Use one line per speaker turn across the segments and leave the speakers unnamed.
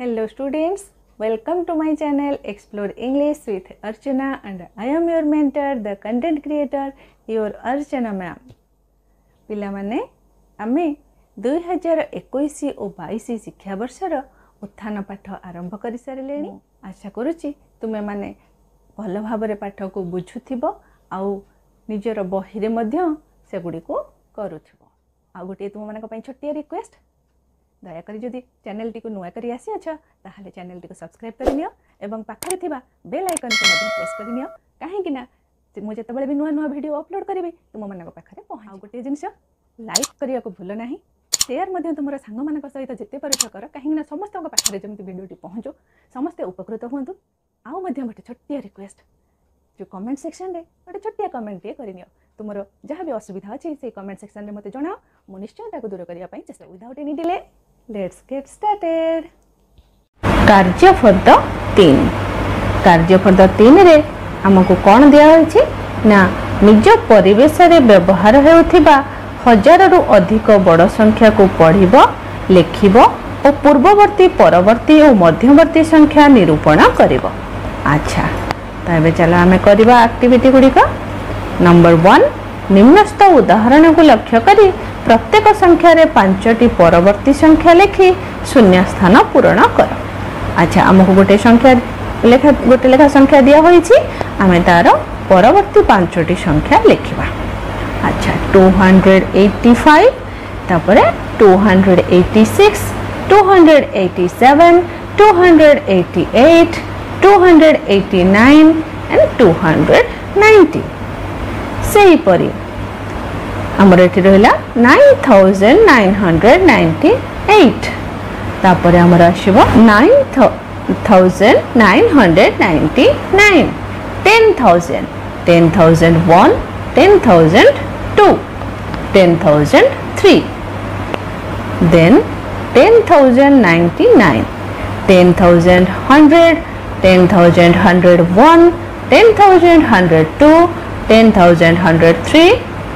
Hello students welcome to my channel explore English with Archana and I am your mentor the content creator your Archana ma'am पिले माने आमी 2021 C ও 22 C শিক্ষা বর্ষৰ উত্থান পাঠ আৰম্ভ কৰিছৰলৈনি আশা কৰোচি তুমি মানে ভালভাৱৰে পাঠক বুজুতিব আৰু নিজৰ বহীৰে মধ্য সেগুডিକୁ কৰুতিব আৰু গটে তুমি মানে কৈছতিয়া ৰিকুৱেষ্ট जदि चेल टी नुआक आसी अच्छा चेल टी सब्सक्राइब करनी पाखे थोड़ा बेल आइकन को प्रेस करनी कहीं मुझे जो भी नुआ नुआ भिडियो अपलोड करी तुम मन पहुँच आ गोटे जिनस लाइक करने को भूल ना सेयर तुम सांग सहित जिते पर कर कहीं समस्त पाखे जमी भिडटी पहुँचो समस्ते उकृत हूँ आउे गोटे छोटिया रिक्वेस्ट जो कमेंट सेक्शन में गोटे छोटिया कमेंट टे करनी तुम जहाँ भी असुविधा अच्छे से कमेंट सेक्शन में मत जनाओ मुझे निश्चय दूर करने चेस्ट without any delay let's get started কার্যফর্দ তিন কার্যফর্দ তিনরে ଆମକୁ କ'ଣ ଦିଆହେଉଛି ନା ନିଜ ପରିବେଶରେ ବ୍ୟବହାର ହେଉଥିବା ହଜାରରୁ ଅଧିକ ବଡ଼ ସଂଖ୍ୟାକୁ ପଢ଼ିବ ଲେଖିବ ଓ ପୂର୍ବବର୍ତ୍ତୀ ପରବର୍ତ୍ତୀ ଓ ମଧ୍ୟବର୍ତ୍ତୀ ସଂଖ୍ୟା ନିରୂପଣ କରିବ ଆଚ୍ଛା ତ ଏବେ ଚାଲ ଆମେ କରିବା ଆକ୍ଟିଭିଟି ଗୁଡ଼ିକ ନମ୍ବର ୱାନ୍ ନିମ୍ନସ୍ଥ ଉଦାହରଣକୁ ଲକ୍ଷ୍ୟ କରି ପ୍ରତ୍ୟେକ ସଂଖ୍ୟାରେ ପାଞ୍ଚଟି ପରବର୍ତ୍ତୀ ସଂଖ୍ୟା ଲେଖି ଶୂନ୍ୟସ୍ଥାନ ପୂରଣ କର ଆଚ୍ଛା ଆମକୁ ଗୋଟେ ସଂଖ୍ୟା ଲେଖା ଗୋଟେ ଲେଖା ସଂଖ୍ୟା ଦିଆ ହୋଇଛି ଆମେ ତାର ପରବର୍ତ୍ତୀ ପାଞ୍ଚଟି ସଂଖ୍ୟା ଲେଖିବା ଆଚ୍ଛା ଟୁ ହଣ୍ଡ୍ରେଡ଼ ଏଇଟି ଫାଇଭ ତାପରେ two hundred eighty six two hundred eighty seven two hundred eighty eight two hundred eighty nine and two hundred ninety ସେହିପରି ଆମର ଏଠି ରହିଲା nine thousand nine hundred ninety eight ତାପରେ ଆମର ଆସିବ nine thousand nine hundred ninety nine ten thousand ten thousand one ten thousand two ten thousand three then ten thousand ninety nine ten thousand hundred ten thousand hundred one ten thousand hundred two ten thousand hundred three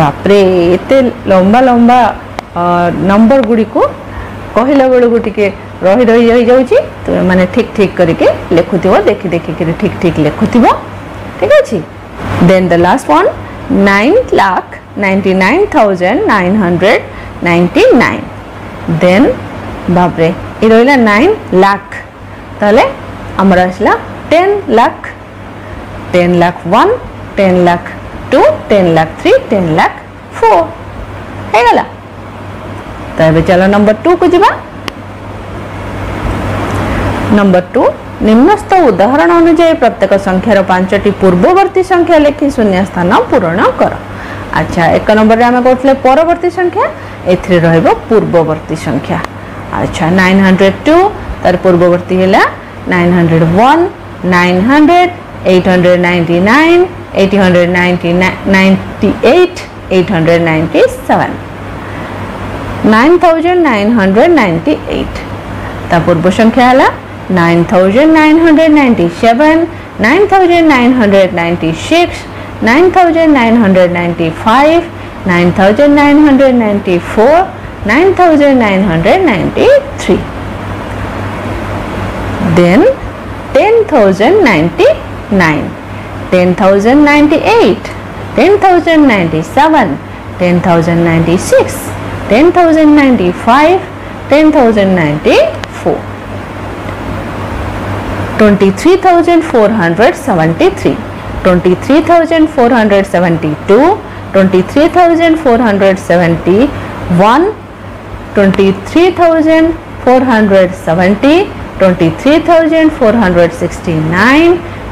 ବାପରେ ଏତେ ଲମ୍ବା ଲମ୍ବା number ଗୁଡ଼ିକୁ କହିଲା ବେଳକୁ ଟିକେ ରହି ରହି ରହିଯାଉଛି ମାନେ ଠିକ୍ ଠିକ୍ କରିକି ଲେଖୁଥିବ ଦେଖି ଦେଖିକିରି ଠିକ୍ ଠିକ୍ ଲେଖୁଥିବ ଠିକ୍ ଅଛି then the last one nine lakh ninety nine thousand nine hundred ninety nine then ବାପରେ ଏ ରହିଲା ନାଇନ୍ ଲାଖ୍ ତାହେଲେ ଆମର ଆସିଲା ten lakh ten lakh one ten lakh two ten lakh three ten lakh four ହେଇଗଲା ତ ଏବେ ଚାଲ ନମ୍ବର ଟୁକୁ ଯିବା ନମ୍ବର ଟୁ ନିମ୍ନସ୍ଥ ଉଦାହରଣ ଅନୁଯାୟୀ ପ୍ରତ୍ୟେକ ସଂଖ୍ୟାର ପାଞ୍ଚଟି ପୂର୍ବବର୍ତ୍ତୀ ସଂଖ୍ୟା ଲେଖି ଶୂନ୍ୟ ସ୍ଥାନ ପୂରଣ କର ଆଚ୍ଛା ଏକ ନମ୍ବରରେ ଆମେ କହୁଥିଲେ ପରବର୍ତ୍ତୀ ସଂଖ୍ୟା ଏଥିରେ ରହିବ ପୂର୍ବବର୍ତ୍ତୀ ସଂଖ୍ୟା ଆଚ୍ଛା ନାଇନ୍ ହଣ୍ଡ୍ରେଡ଼ ଟୁ ତାର ପୂର୍ବବର୍ତ୍ତୀ ହେଲା nine hundred one nine hundred 899, 898, 897. 9998. তার পূর্ব সংখ্যা হল 9997, 9996, 9995, 9994, 9993. Then 10,090 9 10098 10097 10096 10095 10094 23473 23472 23471 23470 23469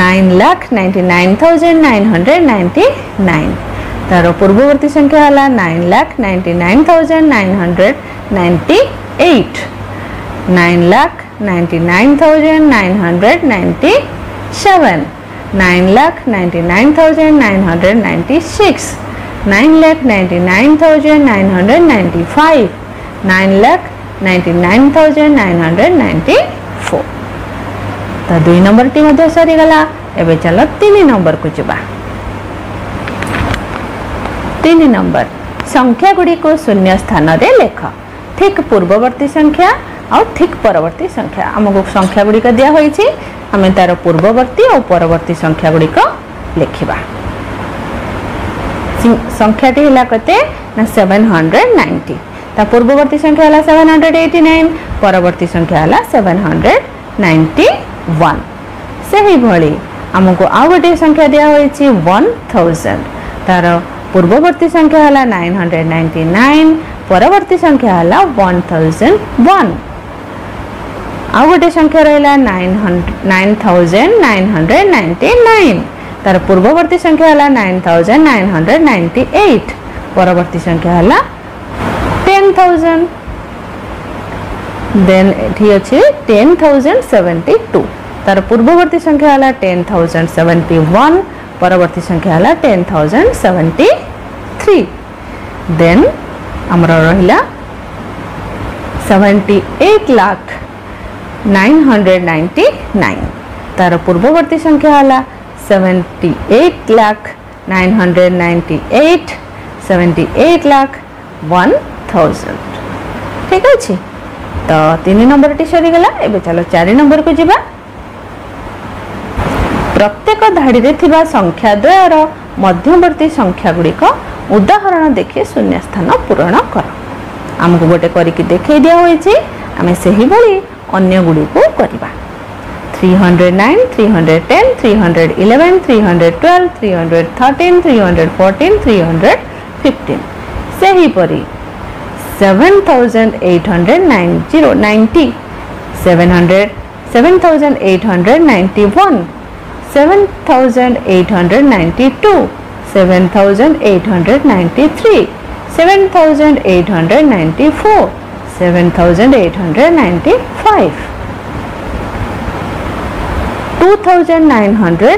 nine lakh ninety nine thousand nine hundred ninety nine তার পূর্ববর্তী সংখ্যা হল nine lakh ninety nine thousand nine hundred ninety eight nine lakh ninety nine thousand nine hundred ninety seven nine lakh ninety nine thousand nine hundred ninety six nine lakh ninety nine thousand nine hundred ninety five nine lakh ninety nine thousand nine hundred ninety ତ ଦୁଇ ନମ୍ବରଟି ମଧ୍ୟ ସରିଗଲା ଏବେ ଚାଲ ତିନି ନମ୍ବରକୁ ଯିବା ତିନି ନମ୍ବର ସଂଖ୍ୟା ଗୁଡ଼ିକୁ ଶୂନ୍ୟ ସ୍ଥାନରେ ଲେଖ ଠିକ୍ ପୂର୍ବବର୍ତ୍ତୀ ସଂଖ୍ୟା ଆଉ ଠିକ୍ ପରବର୍ତ୍ତୀ ସଂଖ୍ୟା ଆମକୁ ସଂଖ୍ୟା ସଂଖ୍ୟାଗୁଡ଼ିକ ଦିଆହୋଇଛି ଆମେ ତା'ର ପୂର୍ବବର୍ତ୍ତୀ ଆଉ ପରବର୍ତ୍ତୀ ସଂଖ୍ୟା ଗୁଡ଼ିକ ଲେଖିବା ସଂଖ୍ୟାଟି ହେଲା କେତେ ନା ସେଭେନ୍ ହଣ୍ଡ୍ରେଡ଼୍ ନାଇଣ୍ଟି ତା ପୂର୍ବବର୍ତ୍ତୀ ସଂଖ୍ୟା ହେଲା ସେଭେନ୍ ହଣ୍ଡ୍ରେଡ଼୍ ଏଇଟି ନାଇନ୍ ପରବର୍ତ୍ତୀ ସଂଖ୍ୟା ହେଲା ସେଭେନ୍ ହଣ୍ଡ୍ରେଡ଼୍ ନାଇଣ୍ଟି ୱାନ୍ ସେହିଭଳି ଆମକୁ ଆଉ ଗୋଟିଏ ସଂଖ୍ୟା ଦିଆହୋଇଛି ୱାନ୍ ଥାଉଜେଣ୍ଡ ତା'ର ପୂର୍ବବର୍ତ୍ତୀ ସଂଖ୍ୟା ହେଲା ନାଇନ୍ ହଣ୍ଡ୍ରେଡ଼ ନାଇଣ୍ଟି ନାଇନ୍ ପରବର୍ତ୍ତୀ ସଂଖ୍ୟା ହେଲା ୱାନ୍ ଥାଉଜେଣ୍ଡ ୱାନ୍ ଆଉ ଗୋଟିଏ ସଂଖ୍ୟା ରହିଲା nine nine thousand nine hundred ninety nine ତା'ର ପୂର୍ବବର୍ତ୍ତୀ ସଂଖ୍ୟା ହେଲା nine thousand nine hundred ninety eight ପରବର୍ତ୍ତୀ ସଂଖ୍ୟା ହେଲା ଟେନ୍ ଥାଉଜେଣ୍ଡ দেন এটি ଅଛି ଟେନ୍ ଥାଉଜେଣ୍ଡ ସେଭେଣ୍ଟି ଟୁ ତାର ପୂର୍ବବର୍ତ୍ତୀ ସଂଖ୍ୟା ହେଲା ଟେନ୍ ଥାଉଜେଣ୍ଡ ସେଭେଣ୍ଟି ୱାନ୍ ପରବର୍ତ୍ତୀ ସଂଖ୍ୟା ହେଲା ten thousand seventy three then ଆମର ରହିଲା seventy eight lakh nine hundred ninety nine ତାର ପୂର୍ବବର୍ତ୍ତୀ ସଂଖ୍ୟା ହେଲା seventy eight lakh nine hundred ninety eight seventy eight lakh one thousand ଠିକ୍ ଅଛି তো তিন নম্বরটি সরিগলা এবে চলো চারি নম্বরকু যা প্রত্যেক ধাড়ি সংখ্যা দ্বয়ের মধ্যবর্তী সংখ্যাগুড়িক উদাহরণ দেখে শূন্যস্থান পূরণ কর আমি গোটে করিকি দেখাই দিয়া হয়েছে আমি সেইভাবে অন্যগুড়ি করা 309, 310, 311, 312, 313, 314, 315 সেহিপরি 7890 700 7891 7892 7893 7894 7895 2990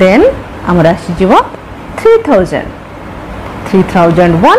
then amra asijibo 3000 3001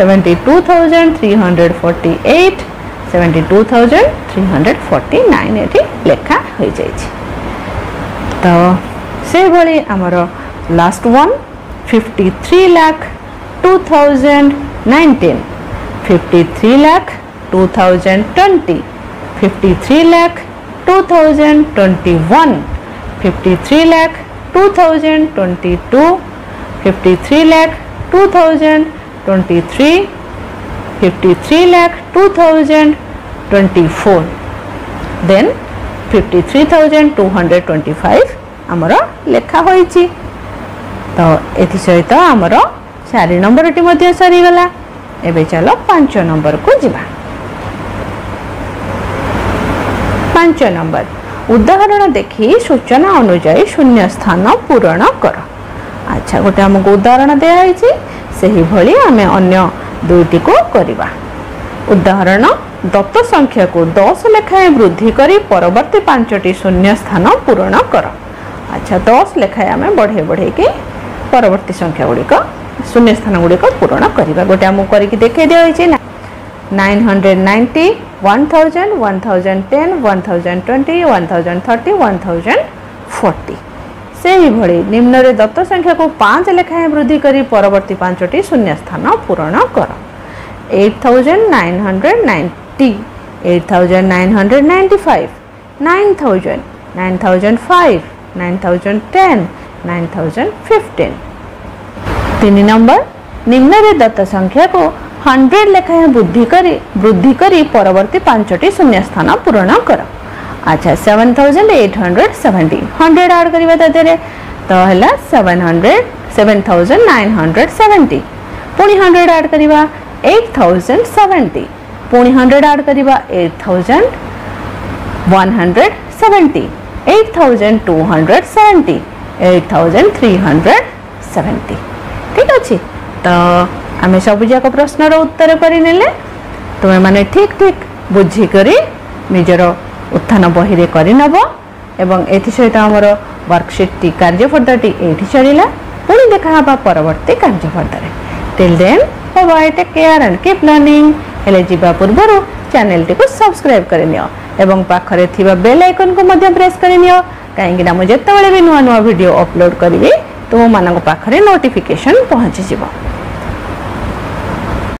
72348 72349 এটি লেখা হয়ে যাইছি তো সেইভাবে আমার last one 53 lakh 2019 53 lakh 2020 53 lakh 2021 53 lakh 2022 53 lakh 2000 23 53 lakh 2024 then 53225 ଆମର ଲେଖା ହୋଇଛି ତ ଏଥିସହିତ ଆମର ଚାରି ନମ୍ବରଟି ମଧ୍ୟ ସରିଗଲା ଏବେ ଚାଲ ପାଞ୍ଚ ନମ୍ବରକୁ ଯିବା ପାଞ୍ଚ ନମ୍ବର ଉଦାହରଣ ଦେଖି ସୂଚନା ଅନୁଯାୟୀ ଶୂନ୍ୟ ସ୍ଥାନ ପୂରଣ କର ଆଚ୍ଛା ଗୋଟେ ଆମକୁ ଉଦାହରଣ ଦିଆହେଇଛି ସେହିଭଳି ଆମେ ଅନ୍ୟ ଦୁଇଟିକୁ କରିବା ଉଦାହରଣ ଦତ୍ତ ସଂଖ୍ୟାକୁ ଦଶ ଲେଖାଏଁ ବୃଦ୍ଧି କରି ପରବର୍ତ୍ତୀ ପାଞ୍ଚଟି ଶୂନ୍ୟ ସ୍ଥାନ ପୂରଣ କର ଆଚ୍ଛା ଦଶ ଲେଖାଏଁ ଆମେ ବଢ଼େଇ ବଢ଼େଇକି ପରବର୍ତ୍ତୀ ସଂଖ୍ୟା ଗୁଡ଼ିକ ଶୂନ୍ୟ ସ୍ଥାନ ଗୁଡ଼ିକ ପୂରଣ କରିବା ଗୋଟେ ଆମକୁ କରିକି ଦେଖାଇ ଦିଆହେଇଛି ନା nine hundred ninety one thousand one thousand ten one thousand twenty one thousand thirty one thousand forty ସେହିଭଳି ନିମ୍ନରେ ଦତ୍ତ ସଂଖ୍ୟାକୁ ପାଞ୍ଚ ଲେଖାଏଁ ବୃଦ୍ଧି କରି ପରବର୍ତ୍ତୀ ପାଞ୍ଚଟି ଶୂନ୍ୟସ୍ଥାନ ପୂରଣ କର eight thousand nine hundred ninety eight thousand nine hundred ninety five nine thousand nine thousand five nine thousand ten nine thousand fifteen ତିନି ନମ୍ବର ନିମ୍ନରେ ଦତ୍ତ ସଂଖ୍ୟାକୁ ହଣ୍ଡ୍ରେଡ଼ ଲେଖାଏଁ ବୃଦ୍ଧି କରି ବୃଦ୍ଧି କରି ପରବର୍ତ୍ତୀ ପାଞ୍ଚଟି ଶୂନ୍ୟସ୍ଥାନ ପୂରଣ କର আচ্ছা seven thousand eight hundred seventy hundred add করা তা দেহে তো হল seven hundred seven thousand nine hundred seventy পুঁ হন্ড্রেড আড করা এইট থাউজেন্ড সেভেন্টি পুঁ হন্ড্রেড আড করা eight thousand one hundred seventy eight thousand two hundred seventy eight thousand three hundred seventy ठीक अच्छे तो आम सबुजाक प्रश्नर उत्तर करने तुम्हें मैंने ठीक ठीक बुझिक निजर ଉତ୍ଥାନ ବହିରେ କରିନେବ ଏବଂ ଏଥିସହିତ ଆମର ୱାର୍କସିଟ୍ଟି କାର୍ଯ୍ୟପଦାଟି ଏଇଠି ସରିଲା ପୁଣି ଦେଖାହେବା ପରବର୍ତ୍ତୀ କାର୍ଯ୍ୟପଦାରେ till then bye take care and keep learning ହେଲେ ଯିବା ପୂର୍ବରୁ ଚ୍ୟାନେଲ୍ଟିକୁ ସବସ୍କ୍ରାଇବ୍ କରିନିଅ ଏବଂ ପାଖରେ ଥିବା ବେଲ୍ ଆଇକନ୍କୁ ମଧ୍ୟ ପ୍ରେସ୍ କରିନିଅ କାହିଁକିନା ମୁଁ ଯେତେବେଳେ ବି ନୂଆ ନୂଆ ଭିଡ଼ିଓ ଅପଲୋଡ଼ କରିବି ତୁମମାନଙ୍କ ପାଖରେ ନୋଟିଫିକେସନ୍ ପହଞ୍ଚିଯିବ